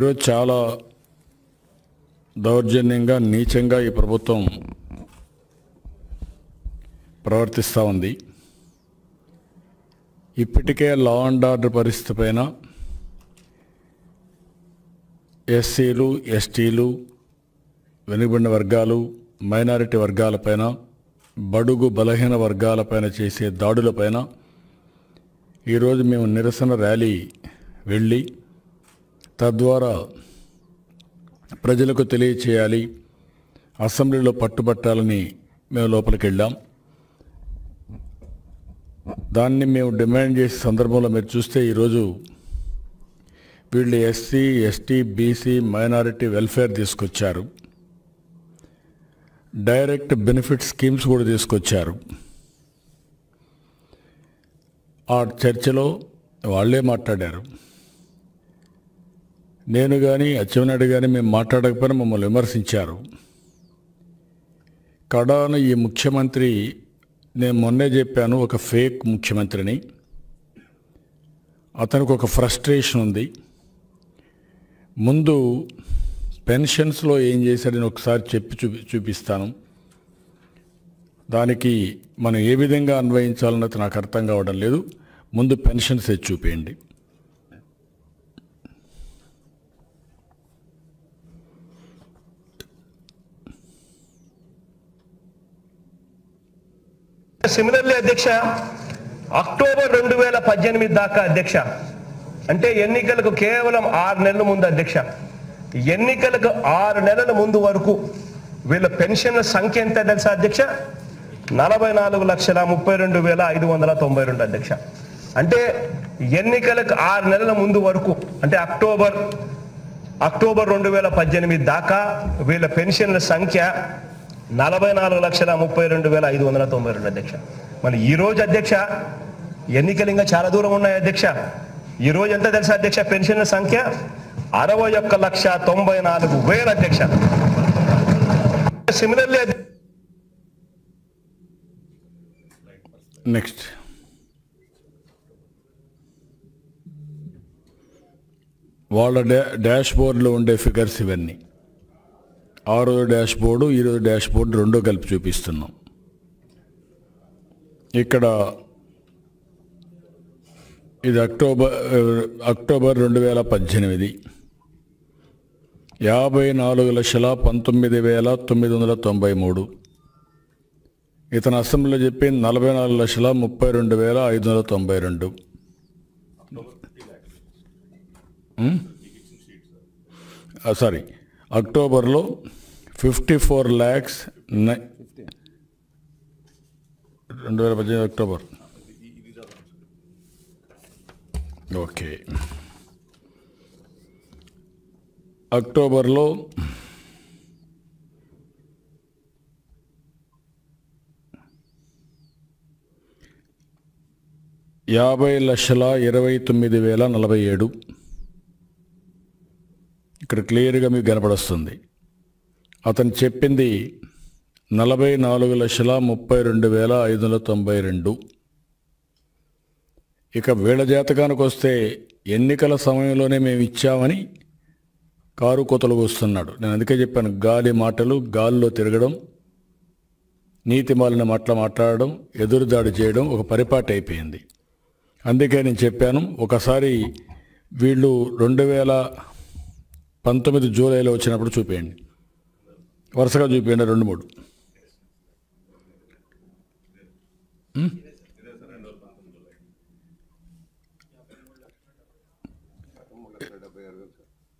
ఈరోజు చాలా దౌర్జన్యంగా నీచంగా ఈ ప్రభుత్వం ప్రవర్తిస్తూ ఉంది. ఇప్పటికే లా అండ్ ఆర్డర్ పరిస్థితి పైన ఎస్సీలు ఎస్టీలు వెనుకబడిన వర్గాలు మైనారిటీ వర్గాలపైన బడుగు బలహీన వర్గాలపైన చేసే దాడులపైన ఈరోజు మేము నిరసన ర్యాలీ వెళ్ళి తద్వారా ప్రజలకు తెలియచేయాలి. అసెంబ్లీలో పట్టుబట్టాలని మేము లోపలికి వెళ్ళాం. దాన్ని మేము డిమాండ్ చేసే సందర్భంలో మీరు చూస్తే ఈరోజు వీళ్ళు SC ST BC minority welfare తీసుకొచ్చారు. డైరెక్ట్ బెనిఫిట్ స్కీమ్స్ కూడా తీసుకొచ్చారు. ఆ చర్చలో వాళ్ళే మాట్లాడారు. నేను కానీ అచ్చెన్నాయుడు కానీ మేము మాట్లాడకపోయినా మమ్మల్ని విమర్శించారు. కడాను ఈ ముఖ్యమంత్రి నేను మొన్నే చెప్పాను ఒక ఫేక్ ముఖ్యమంత్రిని. అతనికి ఒక ఫ్రస్ట్రేషన్ ఉంది. ముందు పెన్షన్స్లో ఏం చేశాడని ఒకసారి చెప్పి చూపి చూపిస్తాను. దానికి మనం ఏ విధంగా అన్వయించాలన్నది నాకు అర్థం కావడం లేదు. ముందు పెన్షన్స్ తెచ్చి చూపేయండి. సిమిలర్లీ అధ్యక్ష అక్టోబర్ రెండు వేల పద్దెనిమిది దాకా అధ్యక్ష అంటే ఎన్నికలకు కేవలం ఆరు నెలల ముందు అధ్యక్ష ఎన్నికలకు ఆరు నెలల ముందు వరకు వీళ్ళ పెన్షన్ల సంఖ్య ఎంత తెలుసా అధ్యక్ష? నలభై నాలుగు లక్షల ముప్పై రెండు వేల ఐదు వందల తొంభై రెండు అధ్యక్ష. అంటే ఎన్నికలకు ఆరు నెలల ముందు వరకు అంటే అక్టోబర్ అక్టోబర్ రెండు వేల పద్దెనిమిది దాకా వీళ్ళ పెన్షన్ల సంఖ్య నలభై నాలుగు లక్షల ముప్పై రెండు వేల ఐదు వందల తొంభై రెండు అధ్యక్ష. మరి ఈ రోజు అధ్యక్ష ఎన్నికలు ఇంకా చాలా దూరం ఉన్నాయి అధ్యక్ష. ఈ రోజు ఎంత తెలుసా అధ్యక్ష? పెన్షన్ల సంఖ్య అరవై ఒక్క లక్ష తొంభై నాలుగు వేల అధ్యక్ష. సిమిలర్లీ నెక్స్ట్ వాళ్ళ డా డాష్ ఉండే ఫిగర్స్ ఇవన్నీ. ఆ రోజు డాష్ బోర్డు ఈరోజు డాష్ బోర్డు రెండో కలిపి చూపిస్తున్నాం. ఇక్కడ ఇది అక్టోబర్ అక్టోబర్ రెండు వేల పద్దెనిమిది. యాభై నాలుగు లక్షల పంతొమ్మిది వేల తొమ్మిది వందల తొంభై మూడు. ఇతను అసెంబ్లీలో చెప్పింది నలభై నాలుగు లక్షల ముప్పై రెండు వేల ఐదు వందల తొంభై రెండు. సారీ. అక్టోబర్లో ఫిఫ్టీ ఫోర్ ల్యాక్స్ రెండు వేల పద్దెనిమిది అక్టోబర్. ఓకే. అక్టోబర్లో యాభై లక్షల ఇరవై తొమ్మిది వేల నలభై ఏడు. ఇక్కడ క్లియర్గా మీకు కనపడొస్తుంది. అతను చెప్పింది నలభై నాలుగు లక్షల ముప్పై రెండు వేల ఐదు వందల తొంభై రెండు. ఇక వీళ్ళ జాతకానికి వస్తే ఎన్నికల సమయంలోనే మేము ఇచ్చామని కారు కోతలు వస్తున్నాడు. నేను అందుకే చెప్పాను గాలి మాటలు గాల్లో తిరగడం నీతి మాలిన మాటలు మాట్లాడడం ఎదురుదాడి చేయడం ఒక పరిపాటి అయిపోయింది. అందుకే నేను చెప్పాను ఒకసారి వీళ్ళు రెండు వేల పంతొమ్మిది జూలైలో వచ్చినప్పుడు చూపేయండి. వరుసగా చూపేయండి రెండు మూడు.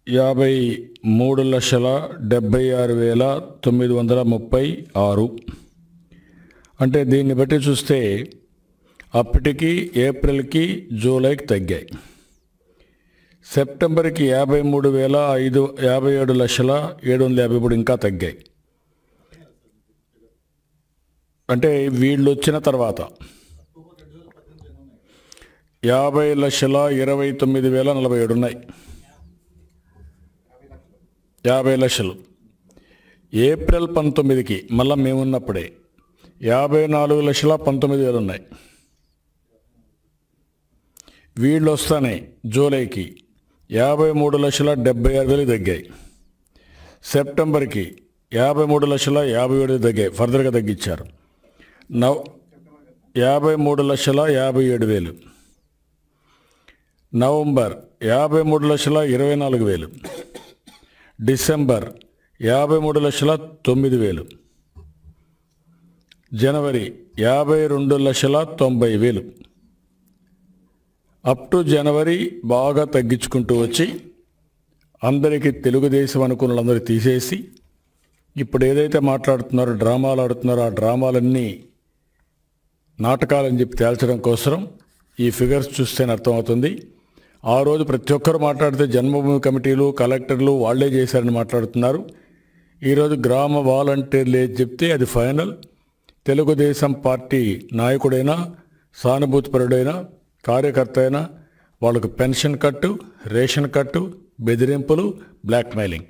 యాభై మూడు లక్షల డెబ్భై ఆరు వేల తొమ్మిది వందల ముప్పై ఆరు. అంటే దీన్ని బట్టి చూస్తే అప్పటికి ఏప్రిల్కి జూలైకి తగ్గాయి. సెప్టెంబర్కి యాభై మూడు వేల ఐదు యాభై ఏడు లక్షల ఏడు వందల యాభై మూడు ఇంకా తగ్గాయి. అంటే వీళ్ళు వచ్చిన తర్వాత యాభై లక్షల ఇరవై తొమ్మిది వేల నలభై ఏడు ఉన్నాయి. యాభై లక్షలు. ఏప్రిల్ పంతొమ్మిదికి మళ్ళీ మేమున్నప్పుడే యాభై నాలుగు లక్షల పంతొమ్మిది వేలు ఉన్నాయి. వీళ్ళు వస్తానే జూలైకి యాభై మూడు లక్షల డెబ్బై ఆరు వేలు తగ్గాయి. సెప్టెంబర్కి యాభై మూడు లక్షల యాభై ఏడు తగ్గాయి. ఫర్దర్గా తగ్గించారు. నవ్ యాభై మూడు లక్షల యాభై ఏడు వేలు. నవంబర్ యాభై మూడు లక్షల ఇరవై నాలుగు వేలు. డిసెంబర్ యాభై మూడు లక్షల తొమ్మిది వేలు. జనవరి యాభై రెండు లక్షల తొంభై వేలు. అప్ టు జనవరి బాగా తగ్గించుకుంటూ వచ్చి అందరికీ తెలుగుదేశం అనుకున్న వాళ్ళందరూ తీసేసి ఇప్పుడు ఏదైతే మాట్లాడుతున్నారో డ్రామాలు ఆడుతున్నారో ఆ డ్రామాలన్నీ నాటకాలని చెప్పి తేల్చడం కోసం ఈ ఫిగర్స్ చూస్తేనే అర్థమవుతుంది. ఆ రోజు ప్రతి ఒక్కరు మాట్లాడితే జన్మభూమి కమిటీలు కలెక్టర్లు వాళ్ళే చేశారని మాట్లాడుతున్నారు. ఈరోజు గ్రామ వాలంటీర్లు ఏది చెప్తే అది ఫైనల్. తెలుగుదేశం పార్టీ నాయకుడైనా సానుభూతిపరుడైనా కార్యకర్త అయినా వాళ్ళకు పెన్షన్ కట్టు రేషన్ కట్టు బెదిరింపులు బ్లాక్మెయిలింగ్.